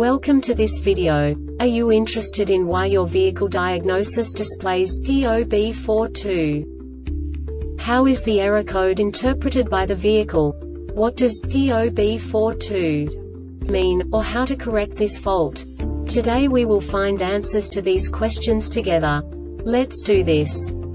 Welcome to this video. Are you interested in why your vehicle diagnosis displays P0B42? How is the error code interpreted by the vehicle? What does P0B42 mean, or how to correct this fault? Today we will find answers to these questions together. Let's do this.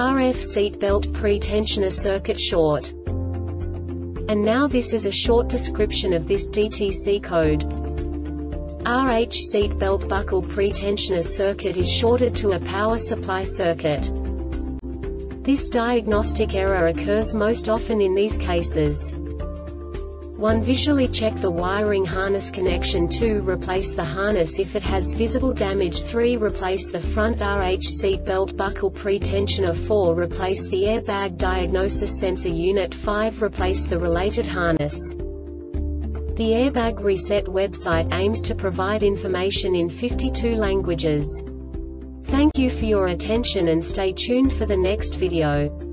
RF seatbelt pre-tensioner circuit short. And now this is a short description of this DTC code. RH seatbelt buckle pre-tensioner circuit is shorted to a power supply circuit. This diagnostic error occurs most often in these cases. 1. Visually check the wiring harness connection 2. Replace the harness if it has visible damage 3. Replace the front RH seat belt buckle pre-tensioner 4. Replace the airbag diagnosis sensor unit 5. Replace the related harness. The Airbag Reset website aims to provide information in 52 languages. Thank you for your attention and stay tuned for the next video.